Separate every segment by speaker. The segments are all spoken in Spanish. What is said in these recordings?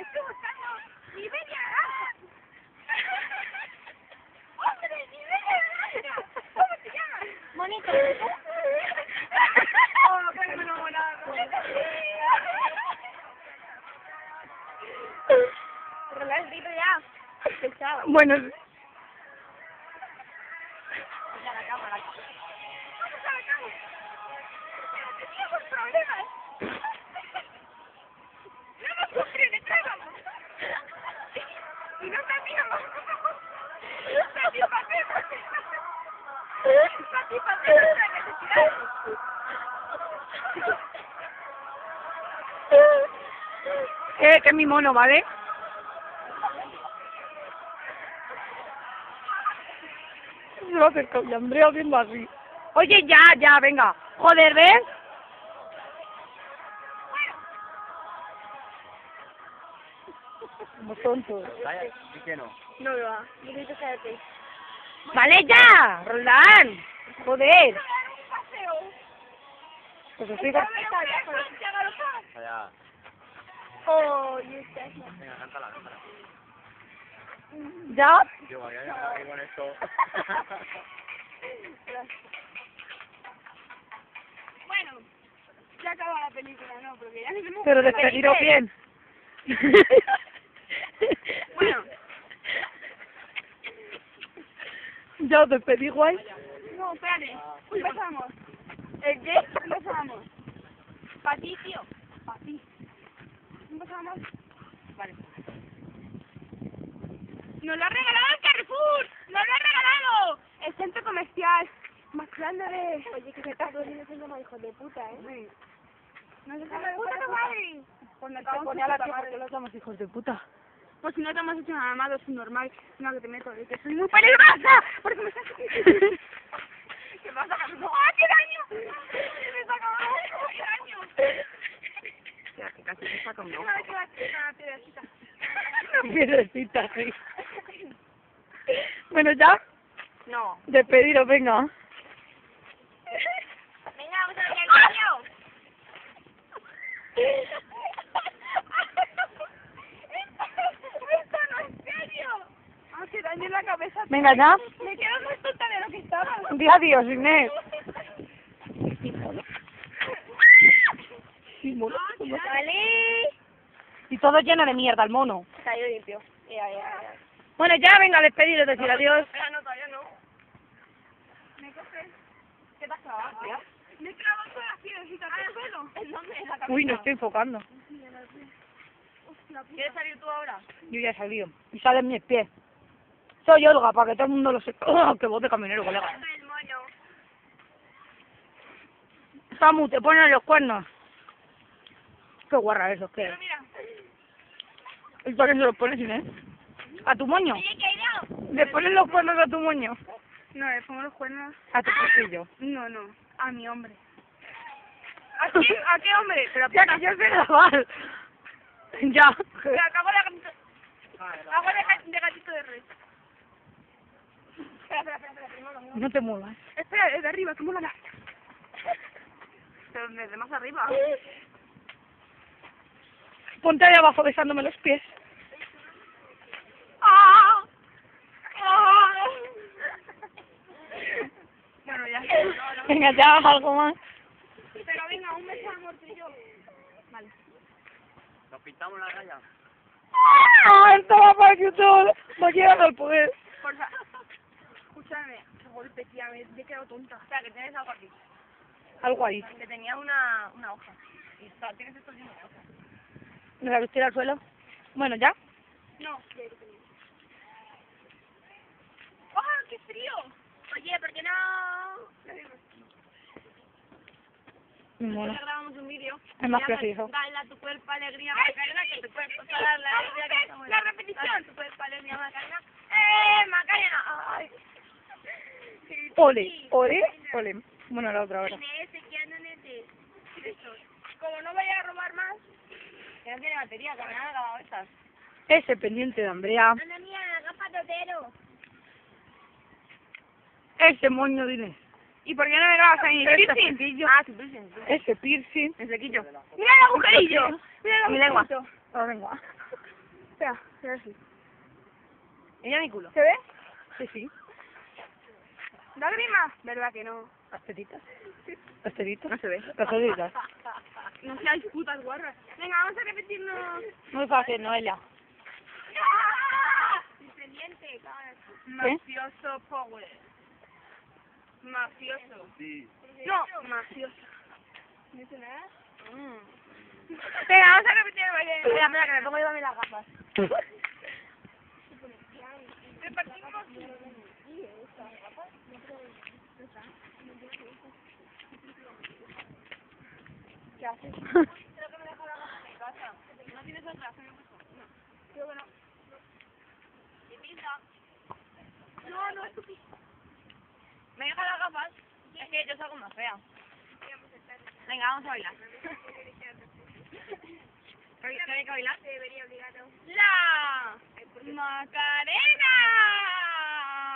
Speaker 1: Estoy buscando mi media naranja. ¡Hombre, mi media naranja! ¿Cómo te llamas?
Speaker 2: Monito.
Speaker 1: ¡Oh, qué enamorado!
Speaker 2: Relaja el grito ya. Pesado.
Speaker 3: Bueno,
Speaker 2: la cámara.
Speaker 1: ¡Vamos a la problemas. No nos compenetrábamos. Y no sabíamos satisfacer satisfacer nuestras necesidades.
Speaker 3: eh, que es mi mono, ¿vale? Se va a acercar y Andrea haciendo así. Oye, ya, ya, venga. Joder, ¿ves? Como
Speaker 4: di que no.
Speaker 2: No lo va.
Speaker 3: Vale, ya, Roldán. Joder.
Speaker 1: Dar un paseo.
Speaker 3: Pues estoy...
Speaker 1: Vamos a galopar.
Speaker 4: Calla.
Speaker 2: Oh, y usted.
Speaker 4: Venga, cántala, cántala.
Speaker 3: ¿Ya?
Speaker 4: Yo vaya ya aquí con esto.
Speaker 1: Bueno, ya acaba la película, ¿no? Porque ya nos.
Speaker 3: Pero despediros bien.
Speaker 1: Bueno.
Speaker 3: Ya os despedí, guay.
Speaker 1: No, espérate. Empezamos.
Speaker 2: ¿El qué?
Speaker 1: Empezamos. Pa' ti, tío. Pa' ti. Empezamos. Vale. ¡Nos lo ha regalado el Carrefour! ¡Nos lo ha regalado! El centro comercial más grande de...
Speaker 2: Oye, que se está doliendo ese llama hijo de puta, ¿eh?
Speaker 1: Sí. No si me puta tu madre. Pues me
Speaker 3: Se
Speaker 1: cago en
Speaker 3: la tía porque los llamos hijos de puta.
Speaker 1: Pues si no te hemos hecho nada malo, es normal. No, que te meto, de que soy muy peligrosa. Porque me estás... ¿Qué pasa? ¡Ah, qué daño! Me está acabando. ¡Qué daño!
Speaker 3: Ya, que casi se saca un
Speaker 1: Una vez que va a piedrecita.
Speaker 3: Piedrecita, sí. Bueno, ya,
Speaker 2: No.
Speaker 3: despediros, venga.
Speaker 2: Venga, vamos a ver el niño.
Speaker 1: ¡Esto no es serio! ¡Ah, qué daño en la cabeza!
Speaker 3: Venga, ya.
Speaker 1: Me quedo más tonta de lo que estaba.
Speaker 3: Di adiós, Inés. Sí, mono.
Speaker 2: Vale.
Speaker 3: Y todo lleno de mierda, el mono.
Speaker 2: Salió limpio. Ya, ya, ya.
Speaker 3: Bueno, ya, venga, despediros, decir adiós.
Speaker 1: Espera, no, todavía no. Me coge. ¿Qué te has clavado, tía? Me he clavado toda la piedrecita el pelo. ¿En dónde? En la cabeza.
Speaker 3: Uy, no estoy enfocando.
Speaker 2: ¿Quieres salir tú ahora?
Speaker 3: Yo ya he salido. Y salen mis pies. Soy Olga, para que todo el mundo lo sepa. ¡Oh, ¡Qué voz de camionero, colega! Samu, te ponen los cuernos. Qué guarra eso, ¿qué?
Speaker 1: Pero mira.
Speaker 3: ¿Y para qué se los pones, Inés? ¿A tu moño? ¿Le pones los cuernos a tu moño?
Speaker 1: No, le pongo los cuernos.
Speaker 3: A tu cuchillo.
Speaker 1: No, no. A mi hombre. ¿A qué, ¿A qué hombre? Pero
Speaker 3: Ya que yo sé grabar. Ya.
Speaker 1: Me acabo de gatito. De, de gatito de red. Espera, espera, espera.
Speaker 3: No te muevas.
Speaker 1: Espera, es de arriba, que mola la... Pero desde más arriba.
Speaker 3: Ponte ahí abajo besándome los pies.
Speaker 1: ¡Ah! ¡Ah! Bueno, ya.
Speaker 3: Venga, ya, algo más.
Speaker 1: Pero venga, un beso y yo. Vale.
Speaker 4: Nos pintamos la raya.
Speaker 3: ¡Ah! Esto va para YouTube. Me quiero al poder.
Speaker 1: Por favor. Escúchame. Qué golpe, tía. Me he quedado tonta.
Speaker 2: Espera, que tienes algo aquí.
Speaker 3: Algo ahí.
Speaker 2: Que tenía una, una hoja. Y está, tienes esto lleno de hojas.
Speaker 3: ¿No la al suelo? Bueno, ya.
Speaker 1: No. ¡Ah, qué frío!
Speaker 2: Oye, ¿por qué no?
Speaker 3: Bueno,
Speaker 2: Ya grabamos un vídeo.
Speaker 3: es más
Speaker 2: Llama,
Speaker 3: preciso.
Speaker 2: Dale a tu cuerpo alegría, Macarena, que tu cuerpo la alegría que está buena.
Speaker 1: La repetición.
Speaker 2: Dale a tu cuerpo alegría, Macarena. ¡Eh, Macarena! ¡Ay!
Speaker 3: Ole, ole, ole. Bueno, la otra.
Speaker 1: Como no vaya a robar más,
Speaker 2: Que no tiene batería, que me han acabado estas.
Speaker 3: Ese pendiente de Andrea.
Speaker 2: Anda mía.
Speaker 3: Ese moño de Inés.
Speaker 1: ¿y por qué no me grabas ahí?
Speaker 3: Ese
Speaker 1: piercing?
Speaker 2: Ah, su
Speaker 3: Ese piercing.
Speaker 2: El flequillo.
Speaker 1: ¡Mira el agujerillo! ¡Mira el
Speaker 2: Mi lengua.
Speaker 1: agujerito!
Speaker 3: La lengua.
Speaker 1: Espera, espera así.
Speaker 3: Mira mi culo.
Speaker 1: ¿Se ve?
Speaker 3: Sí, sí.
Speaker 1: ¿Lágrimas? ¿Verdad que no?
Speaker 3: Las tetitas. Las tetitas.
Speaker 1: No se ve.
Speaker 3: Las tetitas.
Speaker 1: No seáis putas guarras. Venga, vamos a repetirnos.
Speaker 3: Muy fácil, Noelia.
Speaker 1: Independiente, Mafioso Power. Mafioso.
Speaker 4: Sí.
Speaker 1: No, mafioso. ¿No dice nada? Venga, vamos a repetir el baile.
Speaker 3: Espera, espera, que me pongo yo también las gafas.
Speaker 1: Repartimos. ¿Qué haces?
Speaker 2: No tienes otra.
Speaker 1: Creo que no. No, no, es tu.
Speaker 2: ¿Me dejas las gafas? Es que yo salgo más fea. Venga, vamos a bailar. ¿Qué hay que bailar?
Speaker 1: Debería obligado.
Speaker 2: ¡La Macarena!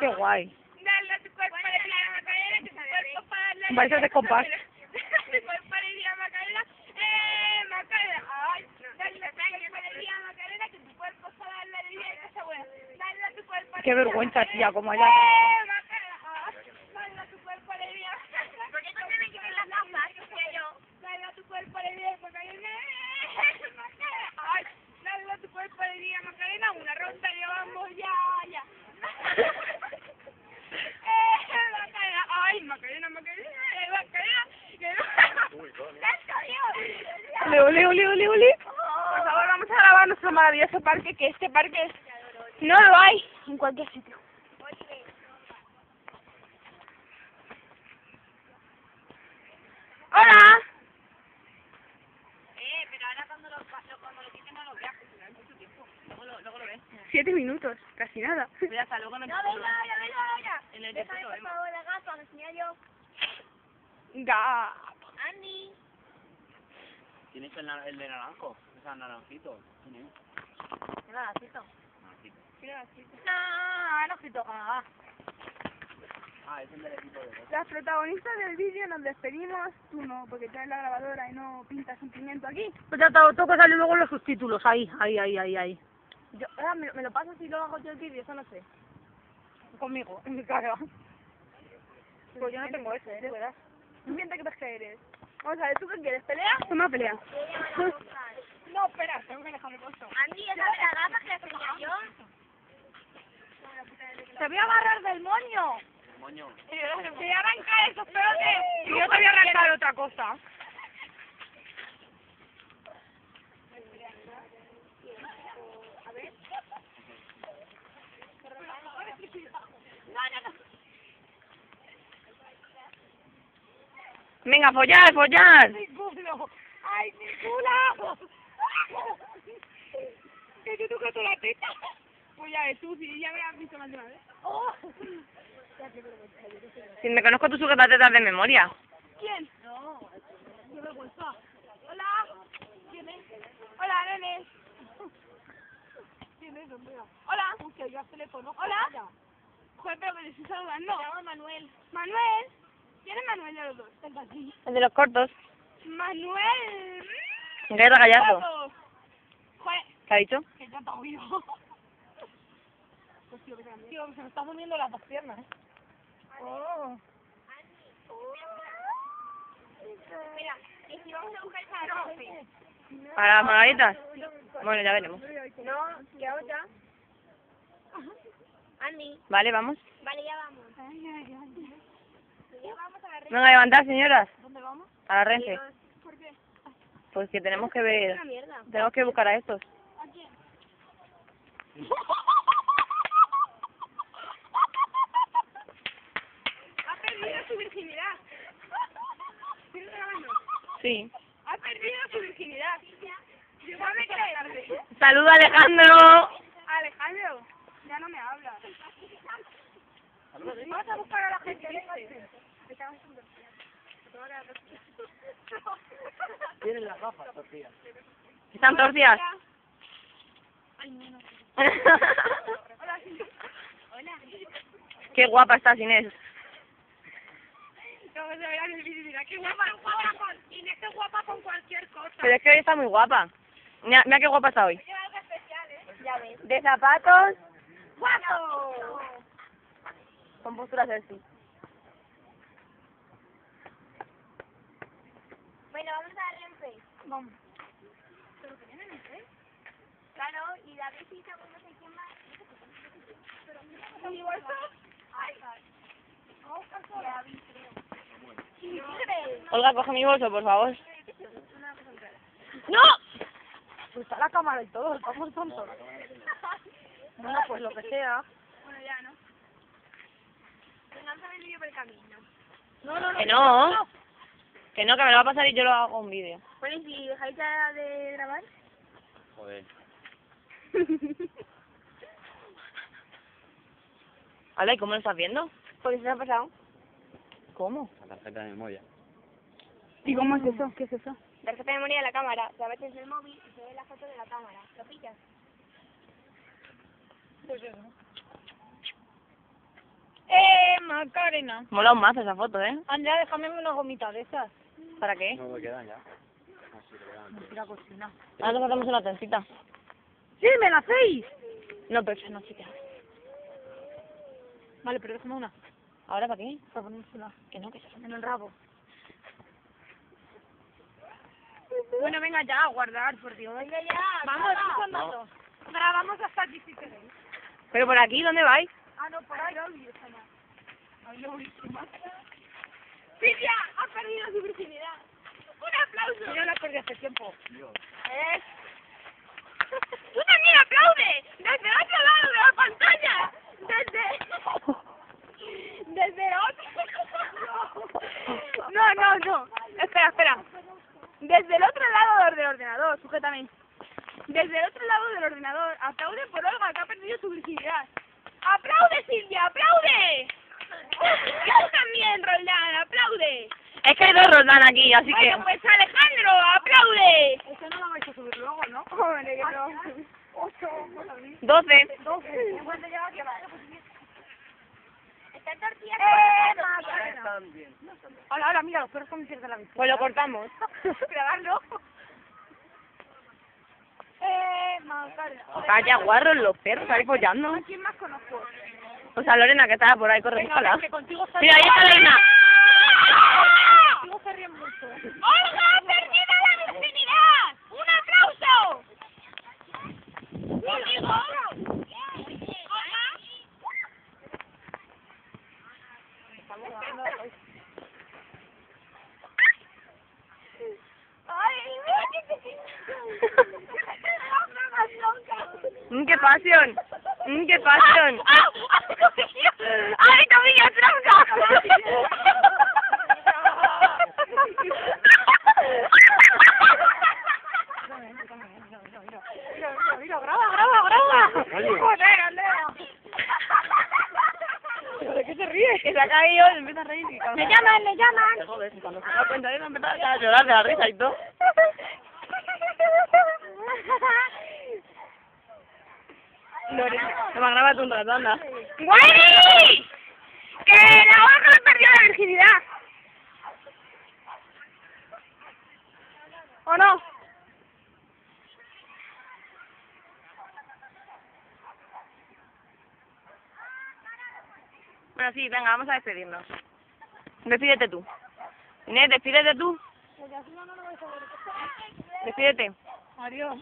Speaker 3: Qué guay.
Speaker 1: Dale a tu cuerpo alegría, Macarena, que tu cuerpo para darle
Speaker 3: Vais de compás.
Speaker 1: Tu cuerpo alegría, Macarena. ¡Eh, Macarena! ¡Ay! Dale a tu alegría, Macarena, que tu cuerpo para darle alegría y cosa buena. Dale a tu cuerpo
Speaker 3: Qué vergüenza, tía, como allá.
Speaker 1: ¡Eh, Macarena! Dale a tu cuerpo alegría. ¿Por qué no tienen que ver las gafas? Que yo. Dale a tu cuerpo Macarena. ¡Eh, Macarena! Dale a tu cuerpo alegría, Macarena. Una ronda llevamos ya, ya. ¡Eh, Macarena! ¡Ay, Macarena, Macarena! ¡Eh, Macarena! ¡Que no! ¡Esto, Dios!
Speaker 3: Ole, ole, ole, ole, ole.
Speaker 1: Por favor, vamos a nuestro maravilloso parque, que este parque no lo hay en cualquier sitio. ¡Hola!
Speaker 2: Eh, pero ahora cuando lo, cuando lo quiten no lo veas, porque no mucho tiempo. Luego lo, luego lo ves.
Speaker 1: Siete minutos, casi nada.
Speaker 2: Pues ya está, luego no
Speaker 1: No, venga, venga, venga, venga.
Speaker 2: En el
Speaker 1: Déjame, por favor, yo. Ga. Andy.
Speaker 4: ¿Quién es el, el de naranjo? O sea, naranjito. ¿Quién es?
Speaker 2: Nada, cierto.
Speaker 4: Naranjito.
Speaker 2: No, no, cierto. Ah,
Speaker 4: Ah, es el del equipo de dos.
Speaker 1: Las protagonistas del vídeo nos despedimos. Tú no, porque traes la grabadora y no pintas un pimiento aquí.
Speaker 3: Pues ya que salir luego los subtítulos. Ahí, ahí, ahí, ahí, ahí.
Speaker 2: Yo, ah, me, me lo pasas y luego hago yo el vídeo, eso no sé.
Speaker 3: Conmigo, en mi cara.
Speaker 1: Pues yo no tengo ese, ¿eh? verdad. ¿Quién te crees que eres? Vamos a ver, ¿tú qué quieres? ¿Pelea? Toma pelea. No, espera, tengo que dejarme puesto.
Speaker 2: Andy, esa de la gafas que enseñé yo.
Speaker 3: ¡Te voy a agarrar del moño!
Speaker 4: El moño.
Speaker 1: Te voy a arrancar esos pelos de... Y yo te voy a arrancar otra cosa.
Speaker 3: Venga, follar, follar.
Speaker 1: ¡Ay, mi culo! Que yo toco toda la teta. Pues ya ves tú, si ya me has visto más de una vez.
Speaker 3: Si me conozco tus sujetas de memoria.
Speaker 1: ¿Quién? No. Qué vergüenza. Hola. ¿Quién es? Hola, nene. ¿Quién es, hombre? Hola. Uy, que yo teléfono. Hola. Joder, pero que le estoy saludando. Me llamo Manuel. Manuel. ¿Quién es Manuel de los dos? El.
Speaker 3: El de los cortos.
Speaker 1: Manuel.
Speaker 3: Guerra Gallardo. ¿Qué ha dicho?
Speaker 1: que ya está oído. Pues tío, que se me- tío, se me están durmiendo las dos piernas. Oh. Mira, y si vamos a buscar esa
Speaker 3: ¿Para las margaritas? Bueno, ya veremos.
Speaker 1: No, ¿qué otra? Andy,
Speaker 3: Vale, vamos.
Speaker 1: vale, ya vamos. Vamos a la
Speaker 3: a levantar, señoras.
Speaker 1: ¿Dónde vamos?
Speaker 3: A la Renfe.
Speaker 1: ¿Por qué?
Speaker 3: Pues que tenemos que ver. Tenemos que buscar a estos.
Speaker 1: ¿A quién? Ha perdido su virginidad. ¿Tienes grabando?
Speaker 3: Sí.
Speaker 1: Ha perdido su virginidad. ¿Sabe qué?
Speaker 3: ¡Saluda, Alejandro!
Speaker 1: Alejandro, ya no me hablas. Vamos a buscar a la gente.
Speaker 4: Tienen las gafas, tortillas.
Speaker 3: ¿Están torcidas?
Speaker 1: Hola, sí. Hola.
Speaker 3: Qué guapa estás, Inés.
Speaker 1: Como se verá en el vídeo, mira, qué guapa, guapa con, Inés es guapa con cualquier cosa.
Speaker 3: Pero es que hoy está muy guapa. Mira, mira qué guapa está hoy.
Speaker 1: Lleva algo especial, ¿eh? Ya ves.
Speaker 3: De zapatos
Speaker 1: ¡Guapo!
Speaker 3: Con postura sexy.
Speaker 1: Bueno, vamos a darle en play. Vamos. ¿Pero tienen en play? Claro, y y sé quién más. ¿Pero qué ¿Mi bolso? Ay.
Speaker 3: Olga, coge mi bolso, por favor. ¡No! Pues está la cámara y todo, estamos tontos. Bueno, pues lo que sea.
Speaker 1: ¿No? Lanzame el vídeo por el camino.
Speaker 3: No, no, no. Que no. Que no, que me lo va a pasar y yo lo hago un vídeo.
Speaker 1: Bueno, ¿y si dejáis ya de grabar?
Speaker 4: Joder.
Speaker 3: Hola, ¿y cómo lo estás viendo?
Speaker 1: ¿Por qué se ha pasado?
Speaker 3: ¿Cómo?
Speaker 4: La tarjeta de memoria.
Speaker 1: ¿Y cómo es eso? ¿Qué es eso? La tarjeta de memoria de la cámara. Te metes en el móvil y se ve la foto de la cámara. ¿Lo pillas?
Speaker 3: Eh, Macarena. Mola un mazo esa foto, ¿eh? Andrea, déjame una gomita de esas. ¿Para qué?
Speaker 4: No me quedan ya. Así te quedan.
Speaker 3: cocina. Ahora nos hacemos una tensita.
Speaker 1: ¡Sí, me la hacéis!
Speaker 3: No, pero esa no chica. Vale, pero déjame una. ¿Ahora para qué? Para ponérnosela. Que no, que se en el rabo.
Speaker 1: Bueno, venga ya, a guardar, por Dios. Venga ya.
Speaker 3: Vamos, vamos andando.
Speaker 1: Grabamos hasta aquí si queréis.
Speaker 3: ¿Pero por aquí dónde vais?
Speaker 1: Ah, no, por ahí. Ay, lo último. Silvia ha perdido su virginidad. Un aplauso.
Speaker 3: Yo la perdí hace tiempo.
Speaker 1: ¿Eh? ¡Tú también aplaude! ¡Desde el otro lado de la pantalla! ¡Desde... Desde el otro... No, no, no. Espera, espera. Desde el otro lado del ordenador, sujétame. Desde el otro lado del ordenador. Aplaude por Olga, que ha perdido su virginidad. ¡Aplaude, Silvia! ¡Aplaude! ¡Tú también, Roldán! ¡Aplaude!
Speaker 3: Es que hay dos Roldán aquí, así que...
Speaker 1: Bueno, pues Alejandro, aplaude.
Speaker 3: Eso no lo vais a subir luego, ¿no?
Speaker 1: Hombre, que no.
Speaker 3: Doce.
Speaker 1: Está tortilla. ¡Eh,
Speaker 4: Están bien.
Speaker 3: Hola, hola, mira, los perros con de la bici. Pues lo cortamos.
Speaker 1: Grabarlo. Eh, Macarena.
Speaker 3: Vaya guarros los perros, ahí follando.
Speaker 1: ¿A quién más conozco?
Speaker 3: O sea, Lorena, que está por ahí, corre, búscala. Mira, ahí está Lorena.
Speaker 1: Contigo se ríen mucho. ¡Olga, perdida la virginidad! ¡Un aplauso! ¡Contigo! ¡Ay, mira
Speaker 3: ¡Qué pasión! Mm, ¡Qué pasión!
Speaker 1: ¡Ay, tronca!
Speaker 3: Graba, graba, graba.
Speaker 1: Joder, Andrea.
Speaker 3: ¿De qué se ríe? Que se ha caído y empieza a reír.
Speaker 1: Me llaman, me llaman.
Speaker 3: Joder, si cuando se da cuenta de eso empieza a llorar de la risa y todo. Lorena, toma, grábate un rato, anda.
Speaker 1: ¡Güey! ¡Que la otra le perdió la virginidad! ¿O no?
Speaker 3: Bueno, sí, venga, vamos a despedirnos. Despídete tú. Inés, despídete tú. Despídete.
Speaker 1: Adiós.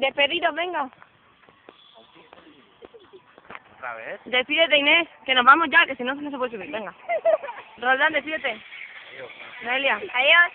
Speaker 3: Despedidos, venga.
Speaker 4: ¿Otra vez?
Speaker 3: Despídete, Inés, que nos vamos ya, que si no, no se puede subir. Venga. Roldán, despídete. Noelia.
Speaker 1: Adiós.